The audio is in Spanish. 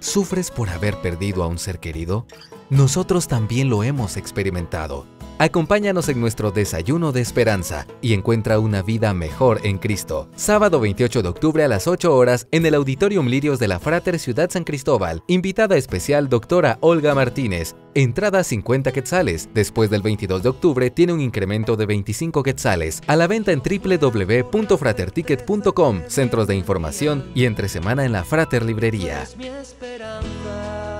¿Sufres por haber perdido a un ser querido? Nosotros también lo hemos experimentado. Acompáñanos en nuestro desayuno de esperanza y encuentra una vida mejor en Cristo. Sábado 28 de octubre a las 8 horas en el Auditorium Lirios de la Frater Ciudad San Cristóbal. Invitada especial doctora Olga Martínez. Entrada 50 quetzales. Después del 22 de octubre tiene un incremento de 25 quetzales. A la venta en www.fraterticket.com, centros de información y entre semana en la Frater Librería esperanza.